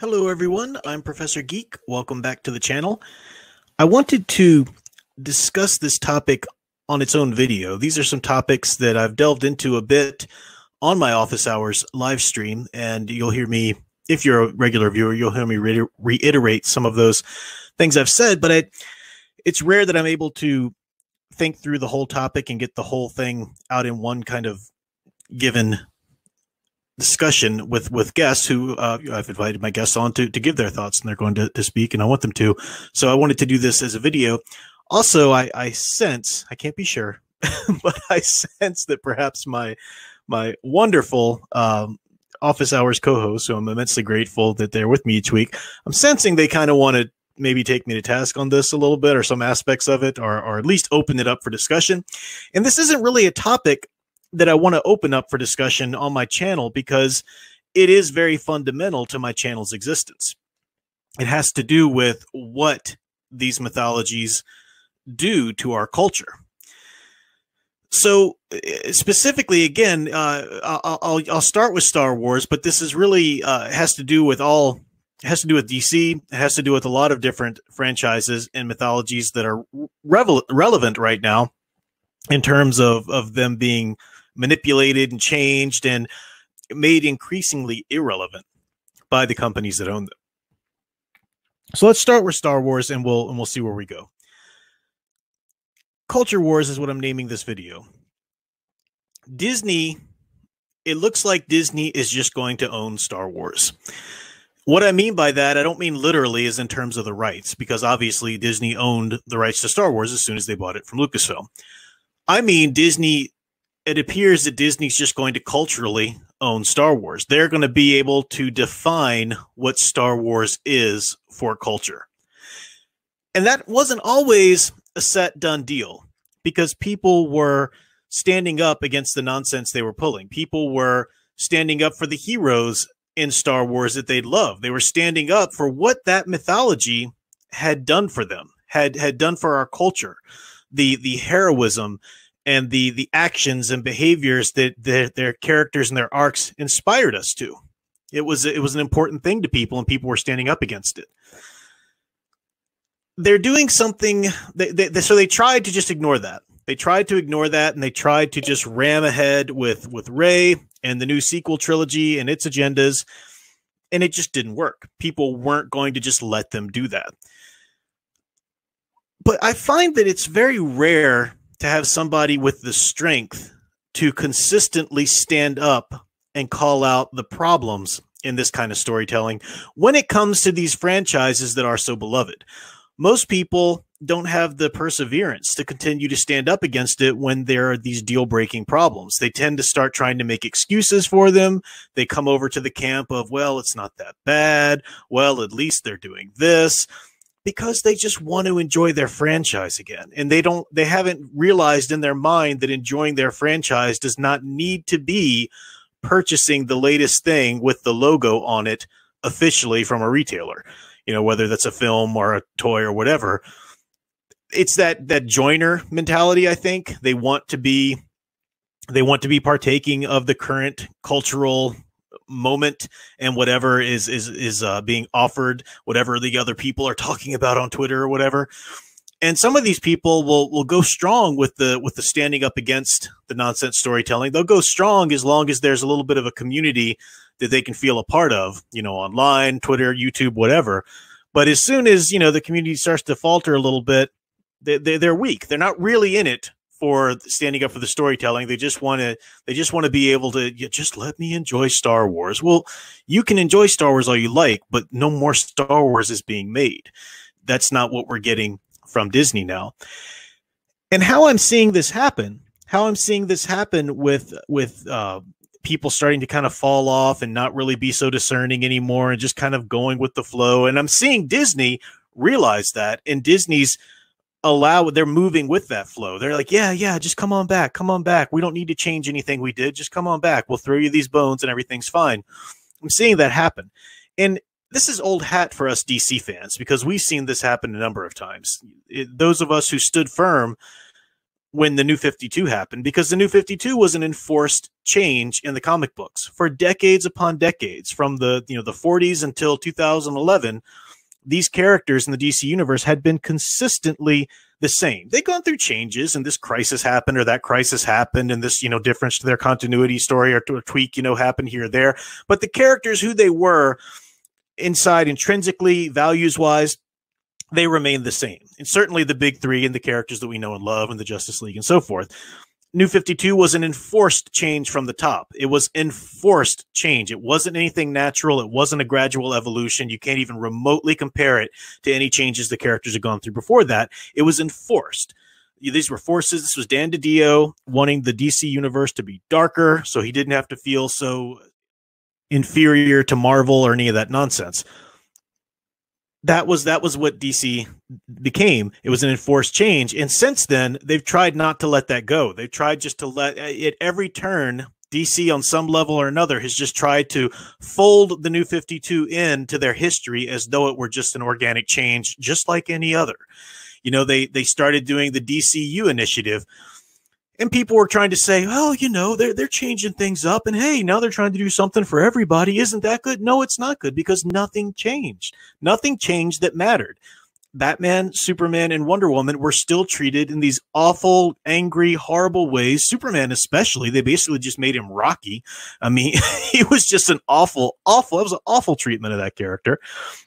Hello, everyone. I'm Professor Geek. Welcome back to the channel. I wanted to discuss this topic on its own video. These are some topics that I've delved into a bit on my office hours live stream, and you'll hear me, if you're a regular viewer, you'll hear me re- reiterate some of those things I've said, but I, it's rare that I'm able to think through the whole topic and get the whole thing out in one kind of given discussion with with guests who uh, I've invited my guests on to to give their thoughts and they're going to, to speak and I want them to. So I wanted to do this as a video. Also, I, I sense I can't be sure, but I sense that perhaps my my wonderful um, office hours co-host, so I'm immensely grateful that they're with me each week. I'm sensing they kind of want to maybe take me to task on this a little bit or some aspects of it or, or at least open it up for discussion. And this isn't really a topic that I want to open up for discussion on my channel because it is very fundamental to my channel's existence. It has to do with what these mythologies do to our culture. So eh, specifically, again, uh, I'll, I'll, start with Star Wars, but this is really uh, has to do with all it has to do with DC. It has to do with a lot of different franchises and mythologies that are revel- relevant right now in terms of of them being manipulated and changed and made increasingly irrelevant by the companies that own them. So let's start with Star Wars and we'll and we'll see where we go. Culture Wars is what I'm naming this video. Disney it looks like Disney is just going to own Star Wars. What I mean by that, I don't mean literally is in terms of the rights, because obviously Disney owned the rights to Star Wars as soon as they bought it from Lucasfilm. I mean Disney it appears that Disney's just going to culturally own Star Wars. They're going to be able to define what Star Wars is for culture. And that wasn't always a set done deal because people were standing up against the nonsense they were pulling. People were standing up for the heroes in Star Wars that they loved. They were standing up for what that mythology had done for them, had had done for our culture. The the heroism and the the actions and behaviors that their, characters and their arcs inspired us to. It was it was an important thing to people, and people were standing up against it. They're doing something. They, they, so they tried to just ignore that. They tried to ignore that, and they tried to just ram ahead with with Rey and the new sequel trilogy and its agendas, and it just didn't work. People weren't going to just let them do that. But I find that it's very rare to have somebody with the strength to consistently stand up and call out the problems in this kind of storytelling when it comes to these franchises that are so beloved. Most people don't have the perseverance to continue to stand up against it when there are these deal breaking problems. They tend to start trying to make excuses for them. They come over to the camp of, well, it's not that bad. Well, at least they're doing this because they just want to enjoy their franchise again. And they don't they haven't realized in their mind that enjoying their franchise does not need to be purchasing the latest thing with the logo on it officially from a retailer. You know whether that's a film or a toy or whatever. It's that that joiner mentality i think. They want to be they want to be partaking of the current cultural moment and whatever is is is uh, being offered, whatever the other people are talking about on Twitter or whatever. And some of these people will will go strong with the with the standing up against the nonsense storytelling. They'll go strong as long as there's a little bit of a community that they can feel a part of, you know, online, Twitter, YouTube, whatever. But as soon as you know the community starts to falter a little bit, they, they, they're weak. They're not really in it for standing up for the storytelling. They just want to they just want to be able to just let me enjoy Star Wars. Well, you can enjoy Star Wars all you like, but no more Star Wars is being made. That's not what we're getting from Disney now. And how I'm seeing this happen, how I'm seeing this happen with with uh, people starting to kind of fall off and not really be so discerning anymore and just kind of going with the flow. And I'm seeing Disney realize that, and Disney's allow they're moving with that flow. They're like, yeah, yeah, just come on back, come on back. We don't need to change anything we did. Just come on back. We'll throw you these bones and everything's fine. I'm seeing that happen. And this is old hat for us DC fans because we've seen this happen a number of times. It, those of us who stood firm when the new 52 happened because the new 52 was an enforced change in the comic books for decades upon decades from the you know the 40s until 2011 these characters in the DC universe had been consistently the same. They'd gone through changes and this crisis happened or that crisis happened and this, you know, difference to their continuity story or a tweak, you know, happened here or there. But the characters, who they were inside intrinsically, values wise, they remain the same. And certainly the big three and the characters that we know and love and the Justice League and so forth. New 52 was an enforced change from the top. It was enforced change. It wasn't anything natural. It wasn't a gradual evolution. You can't even remotely compare it to any changes the characters had gone through before that. It was enforced. These were forces. This was Dan DiDio wanting the DC universe to be darker so he didn't have to feel so inferior to Marvel or any of that nonsense that was that was what DC became. It was an enforced change, and since then they've tried not to let that go. They've tried just to let eh, at every turn. DC on some level or another has just tried to fold the new 52 into their history as though it were just an organic change, just like any other. You know, they they started doing the DCU initiative, and people were trying to say, "Oh, you know, they're they're changing things up, and hey, now they're trying to do something for everybody. Isn't that good?" No, it's not good because nothing changed. Nothing changed that mattered. Batman, Superman, and Wonder Woman were still treated in these awful, angry, horrible ways. Superman, especially, they basically just made him Rocky. I mean, he was just an awful, awful. It was an awful treatment of that character.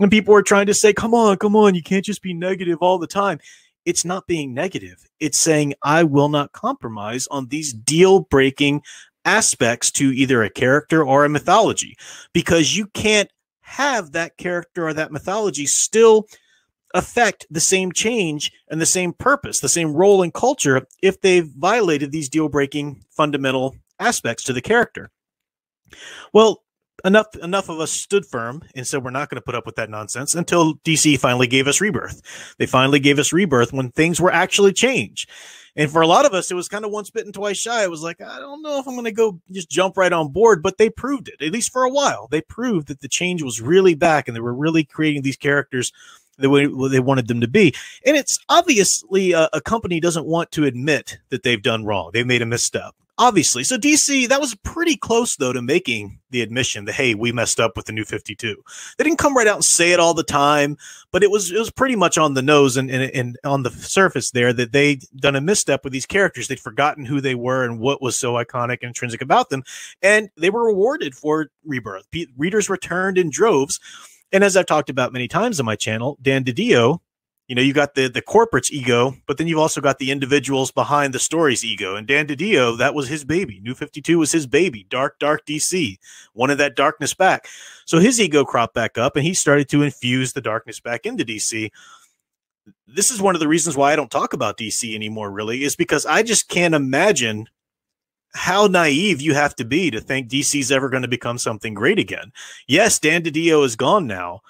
And people were trying to say, "Come on, come on, you can't just be negative all the time." It's not being negative. It's saying, I will not compromise on these deal breaking aspects to either a character or a mythology because you can't have that character or that mythology still affect the same change and the same purpose, the same role in culture if they've violated these deal breaking fundamental aspects to the character. Well, enough enough of us stood firm and said we're not going to put up with that nonsense until DC finally gave us rebirth. They finally gave us rebirth when things were actually changed. And for a lot of us, it was kind of once bitten, twice shy. It was like, I don't know if I'm going to go just jump right on board, but they proved it, at least for a while. They proved that the change was really back and they were really creating these characters the way they wanted them to be. And it's obviously a, a company doesn't want to admit that they've done wrong. They've made a misstep obviously. So DC, that was pretty close though to making the admission that hey, we messed up with the new 52. They didn't come right out and say it all the time, but it was it was pretty much on the nose and and, and on the surface there that they'd done a misstep with these characters. They'd forgotten who they were and what was so iconic and intrinsic about them, and they were rewarded for rebirth. Readers returned in droves. And as I've talked about many times on my channel, Dan DiDio you know, you got the the corporate's ego, but then you've also got the individuals behind the story's ego. And Dan DiDio, that was his baby. New 52 was his baby. Dark, dark DC wanted that darkness back. So his ego cropped back up and he started to infuse the darkness back into DC. This is one of the reasons why I don't talk about DC anymore, really, is because I just can't imagine how naive you have to be to think DC's ever going to become something great again. Yes, Dan DiDio is gone now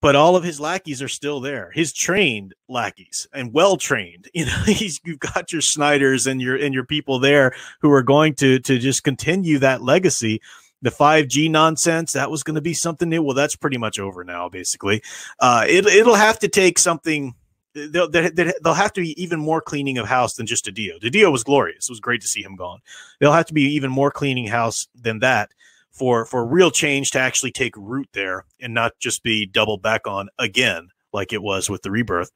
but all of his lackeys are still there. His trained lackeys and well trained. You know, you've got your Snyders and your and your people there who are going to to just continue that legacy. The 5G nonsense that was going to be something new. Well, that's pretty much over now. Basically, uh, it it'll have to take something. They'll, they'll have to be even more cleaning of house than just a Dio. DiDio was glorious. It was great to see him gone. They'll have to be even more cleaning house than that for for real change to actually take root there and not just be doubled back on again like it was with the rebirth.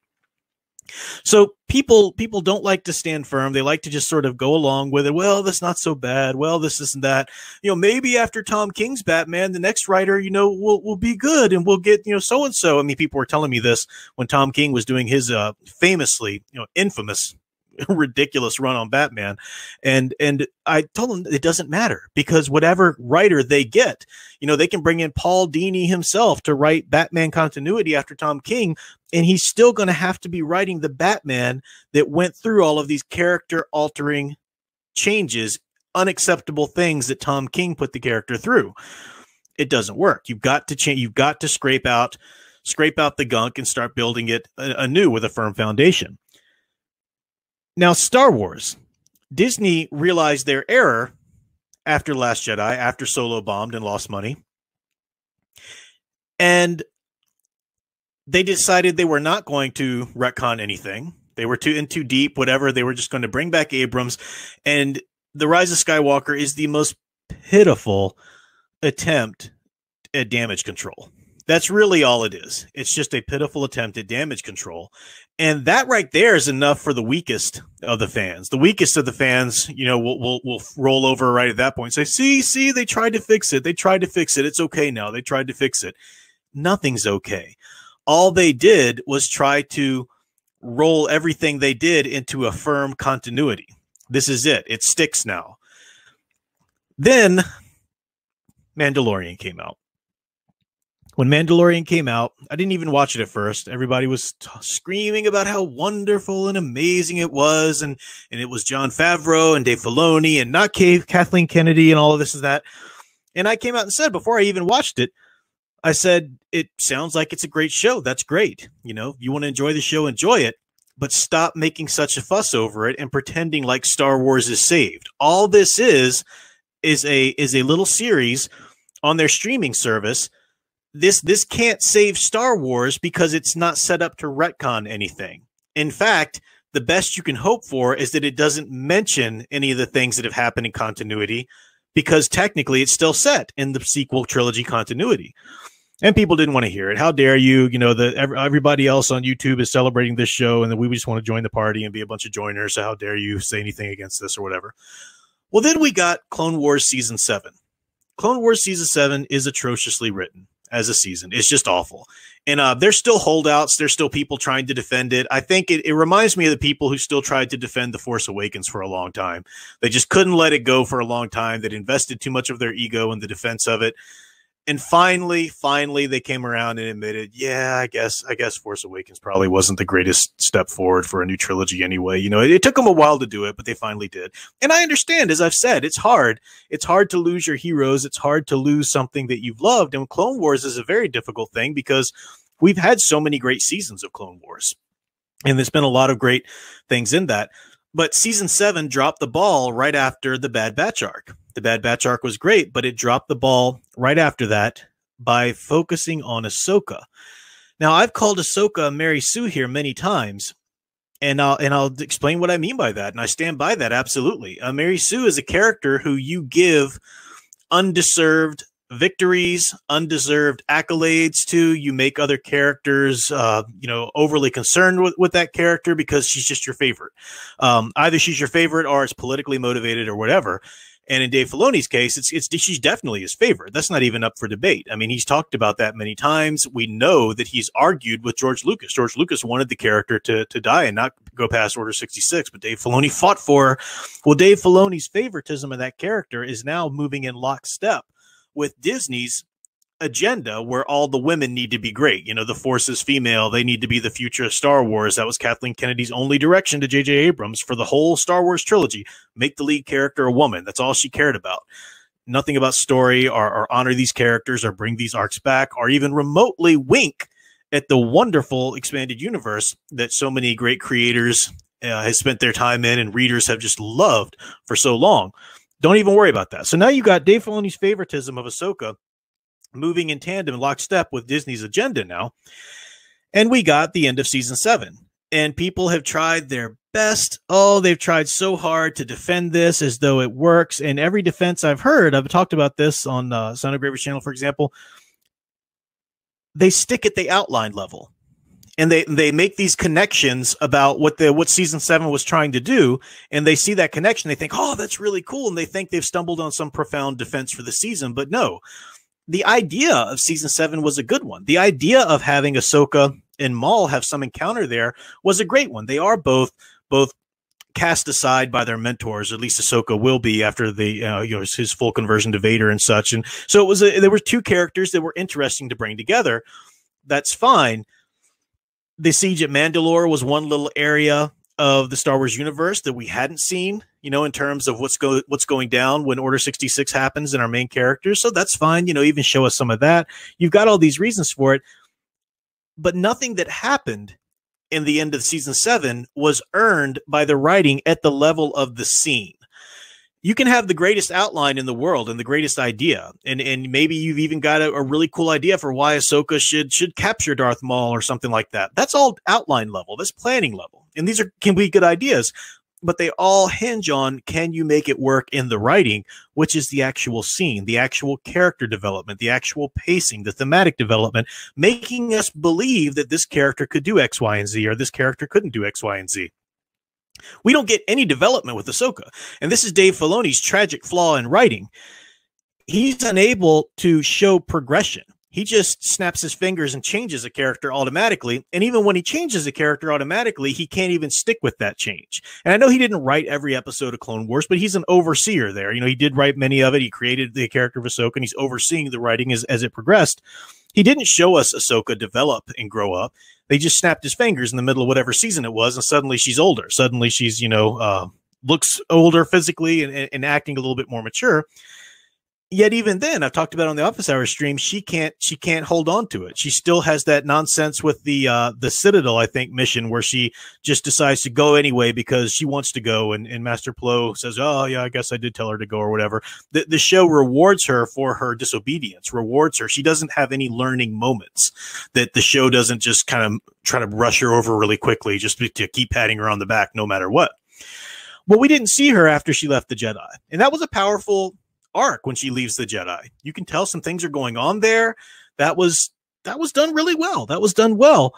So people people don't like to stand firm. They like to just sort of go along with it. Well, that's not so bad. Well, this isn't that. You know, maybe after Tom King's Batman, the next writer, you know, will will be good and we'll get, you know, so and so. I mean, people were telling me this when Tom King was doing his uh famously, you know, infamous ridiculous run on Batman. And and I told them it doesn't matter because whatever writer they get, you know, they can bring in Paul Dini himself to write Batman continuity after Tom King, and he's still going to have to be writing the Batman that went through all of these character altering changes, unacceptable things that Tom King put the character through. It doesn't work. You've got to change. You've got to scrape out scrape out the gunk and start building it anew with a firm foundation. Now, Star Wars. Disney realized their error after Last Jedi, after Solo bombed and lost money. And they decided they were not going to retcon anything. They were too in too deep, whatever. They were just going to bring back Abrams. And The Rise of Skywalker is the most pitiful attempt at damage control. That's really all it is. It's just a pitiful attempt at damage control. And that right there is enough for the weakest of the fans. The weakest of the fans, you know, will will will roll over right at that point and say, "See, see, they tried to fix it. They tried to fix it. It's okay now. They tried to fix it." Nothing's okay. All they did was try to roll everything they did into a firm continuity. This is it. It sticks now. Then Mandalorian came out when Mandalorian came out, I didn't even watch it at first. Everybody was t- screaming about how wonderful and amazing it was, and and it was Jon Favreau and Dave Filoni and not Kathleen Kennedy and all of this and that. And I came out and said before I even watched it, I said it sounds like it's a great show. That's great. You know, you want to enjoy the show, enjoy it, but stop making such a fuss over it and pretending like Star Wars is saved. All this is is a is a little series on their streaming service this this can't save Star Wars because it's not set up to retcon anything. In fact, the best you can hope for is that it doesn't mention any of the things that have happened in continuity because technically it's still set in the sequel trilogy continuity. And people didn't want to hear it. How dare you? You know, the everybody else on YouTube is celebrating this show, and we just want to join the party and be a bunch of joiners. So how dare you say anything against this or whatever? Well, then we got Clone Wars season seven. Clone Wars season seven is atrociously written as a season. It's just awful. And uh, there's still holdouts. There's still people trying to defend it. I think it, it reminds me of the people who still tried to defend The Force Awakens for a long time. They just couldn't let it go for a long time. They'd invested too much of their ego in the defense of it and finally, finally, they came around and admitted, yeah, I guess, I guess Force Awakens probably wasn't the greatest step forward for a new trilogy anyway. You know, it, it, took them a while to do it, but they finally did. And I understand, as I've said, it's hard. It's hard to lose your heroes. It's hard to lose something that you've loved. And Clone Wars is a very difficult thing because we've had so many great seasons of Clone Wars, and there's been a lot of great things in that. But season seven dropped the ball right after the Bad Batch arc. The Bad Batch arc was great, but it dropped the ball right after that by focusing on Ahsoka. Now, I've called Ahsoka Mary Sue here many times, and I'll and I'll explain what I mean by that, and I stand by that absolutely. Uh, Mary Sue is a character who you give undeserved victories, undeserved accolades to. You make other characters, uh, you know, overly concerned with, with that character because she's just your favorite. Um, either she's your favorite or it's politically motivated or whatever. And in Dave Filoni's case, it's it's she's definitely his favorite. That's not even up for debate. I mean, he's talked about that many times. We know that he's argued with George Lucas. George Lucas wanted the character to to die and not go past Order 66, but Dave Filoni fought for. Well, Dave Filoni's favoritism of that character is now moving in lockstep with Disney's agenda where all the women need to be great. You know, the force is female. They need to be the future of Star Wars. That was Kathleen Kennedy's only direction to J.J. Abrams for the whole Star Wars trilogy. Make the lead character a woman. That's all she cared about. Nothing about story or, or honor these characters or bring these arcs back or even remotely wink at the wonderful expanded universe that so many great creators uh, have spent their time in and readers have just loved for so long. Don't even worry about that. So now you got Dave Filoni's favoritism of Ahsoka moving in tandem, lockstep with Disney's agenda now. And we got the end of season seven. And people have tried their best. Oh, they've tried so hard to defend this as though it works. And every defense I've heard, I've talked about this on uh, Son of Gravers channel, for example, they stick at the outline level and they they make these connections about what the what season seven was trying to do, and they see that connection. They think, oh, that's really cool, and they think they've stumbled on some profound defense for the season. But no, the idea of season seven was a good one. The idea of having Ahsoka and Maul have some encounter there was a great one. They are both both cast aside by their mentors. At least Ahsoka will be after the uh, you know his full conversion to Vader and such. And so it was a, there were two characters that were interesting to bring together. That's fine. The siege at Mandalore was one little area of the Star Wars universe that we hadn't seen, you know, in terms of what's go what's going down when Order 66 happens in our main characters. So that's fine, you know, even show us some of that. You've got all these reasons for it. But nothing that happened in the end of season 7 was earned by the writing at the level of the scene. You can have the greatest outline in the world and the greatest idea, and and maybe you've even got a, a, really cool idea for why Ahsoka should should capture Darth Maul or something like that. That's all outline level. That's planning level, and these are can be good ideas, but they all hinge on can you make it work in the writing, which is the actual scene, the actual character development, the actual pacing, the thematic development, making us believe that this character could do X, Y, and Z, or this character couldn't do X, Y, and Z. We don't get any development with Ahsoka. And this is Dave Filoni's tragic flaw in writing. He's unable to show progression. He just snaps his fingers and changes a character automatically. And even when he changes a character automatically, he can't even stick with that change. And I know he didn't write every episode of Clone Wars, but he's an overseer there. You know, he did write many of it. He created the character of Ahsoka and he's overseeing the writing as, as it progressed. He didn't show us Ahsoka develop and grow up they just snapped his fingers in the middle of whatever season it was, and suddenly she's older. Suddenly she's, you know, uh, looks older physically and, and acting a little bit more mature yet even then i've talked about on the office hour stream she can't she can't hold on to it. She still has that nonsense with the uh the citadel i think mission where she just decides to go anyway because she wants to go and, and master plo says oh yeah i guess i did tell her to go or whatever. The, the show rewards her for her disobedience rewards her. She doesn't have any learning moments that the show doesn't just kind of try to rush her over really quickly just to, to keep patting her on the back no matter what. Well, we didn't see her after she left the Jedi. And that was a powerful arc when she leaves the Jedi. You can tell some things are going on there. That was that was done really well. That was done well.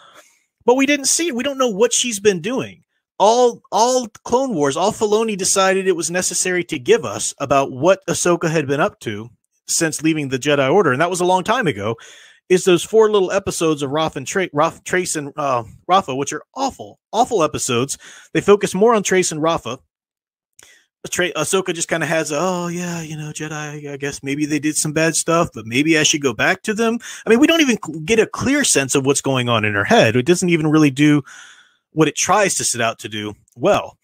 But we didn't see it. We don't know what she's been doing. All all Clone Wars, all Filoni decided it was necessary to give us about what Ahsoka had been up to since leaving the Jedi Order, and that was a long time ago. Is those four little episodes of Roth and Tra- Roth, Trace and uh, Rafa, which are awful, awful episodes. They focus more on Trace and Rafa Tra- Ahsoka just kind of has, oh yeah, you know, Jedi. I guess maybe they did some bad stuff, but maybe I should go back to them. I mean, we don't even get a clear sense of what's going on in her head. It doesn't even really do what it tries to set out to do well.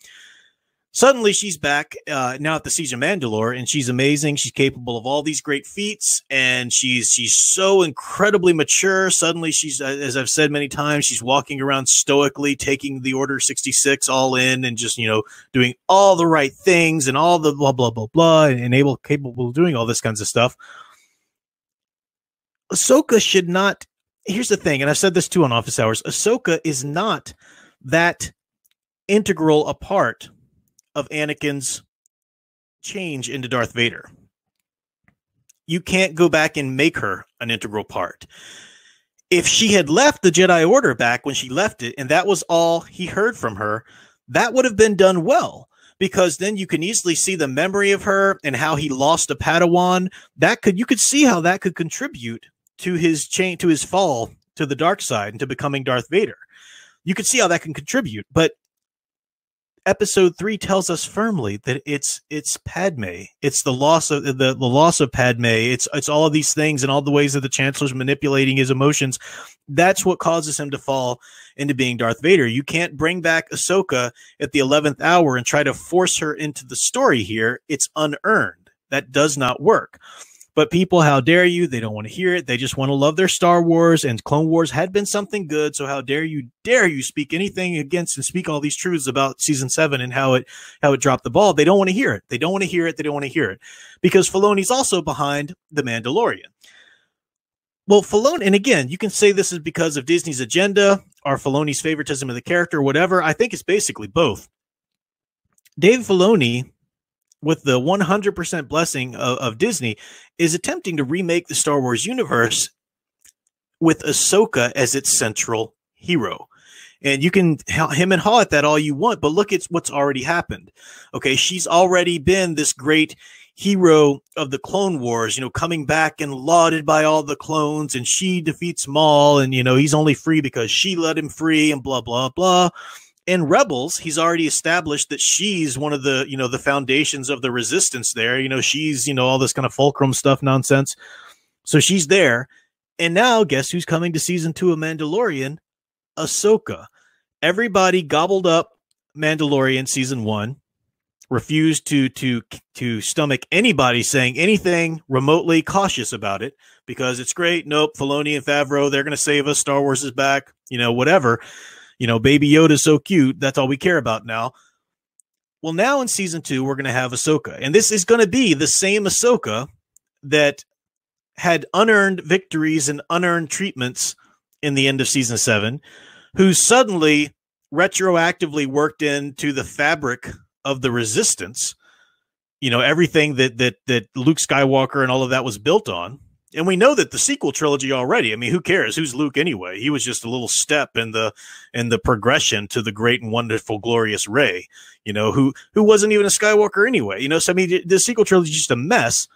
Suddenly, she's back uh, now at the Siege of Mandalore, and she's amazing. She's capable of all these great feats, and she's she's so incredibly mature. Suddenly, she's as I've said many times, she's walking around stoically, taking the Order sixty six all in, and just you know doing all the right things and all the blah blah blah blah, and able capable of doing all this kinds of stuff. Ahsoka should not. Here's the thing, and I've said this too on Office Hours. Ahsoka is not that integral a part of Anakin's change into Darth Vader. You can't go back and make her an integral part. If she had left the Jedi Order back when she left it, and that was all he heard from her, that would have been done well because then you can easily see the memory of her and how he lost a Padawan. That could you could see how that could contribute to his chain to his fall to the dark side and to becoming Darth Vader. You could see how that can contribute, but episode three tells us firmly that it's it's Padme. It's the loss of the, the loss of Padme. It's it's all of these things and all the ways that the Chancellor's manipulating his emotions. That's what causes him to fall into being Darth Vader. You can't bring back Ahsoka at the eleventh hour and try to force her into the story here. It's unearned. That does not work. But people, how dare you? They don't want to hear it. They just want to love their Star Wars, and Clone Wars had been something good. So how dare you? Dare you speak anything against and speak all these truths about season seven and how it how it dropped the ball? They don't want to hear it. They don't want to hear it. They don't want to hear it because Filoni's also behind the Mandalorian. Well, Filoni, and again, you can say this is because of Disney's agenda or Filoni's favoritism of the character, whatever. I think it's basically both. Dave Filoni with the 100% blessing of, of, Disney, is attempting to remake the Star Wars universe with Ahsoka as its central hero. And you can him and haw at that all you want, but look at what's already happened. Okay, she's already been this great hero of the Clone Wars, you know, coming back and lauded by all the clones, and she defeats Maul, and you know, he's only free because she let him free, and blah blah blah in rebels he's already established that she's one of the you know the foundations of the resistance there. You know she's you know all this kind of fulcrum stuff nonsense. So she's there. And now guess who's coming to season two of mandalorian? Ahsoka. Everybody gobbled up mandalorian season one refused to to to stomach anybody saying anything remotely cautious about it because it's great. Nope Filoni and Favreau they're going to save us. Star Wars is back you know whatever you know, baby Yoda's so cute. That's all we care about now. Well, now in season two, we're going to have Ahsoka, and this is going to be the same Ahsoka that had unearned victories and unearned treatments in the end of season seven, who suddenly retroactively worked into the fabric of the resistance. You know, everything that that that Luke Skywalker and all of that was built on. And we know that the sequel trilogy already. I mean, who cares? Who's Luke anyway? He was just a little step in the in the progression to the great and wonderful, glorious Rey. You know, who who wasn't even a Skywalker anyway. You know, so I mean, the sequel trilogy is just a mess.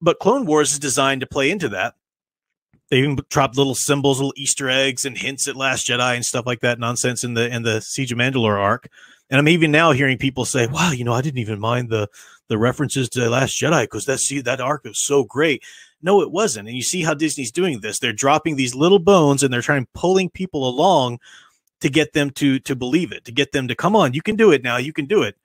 But Clone Wars is designed to play into that. They even dropped little symbols, little Easter eggs, and hints at Last Jedi and stuff like that nonsense in the in the Siege of Mandalore arc. And I'm even now hearing people say, "Wow, you know, I didn't even mind the the references to Last Jedi because that see that arc is so great." No, it wasn't. And you see how Disney's doing this. They're dropping these little bones and they're trying pulling people along to get them to to believe it, to get them to come on, you can do it now, you can do it.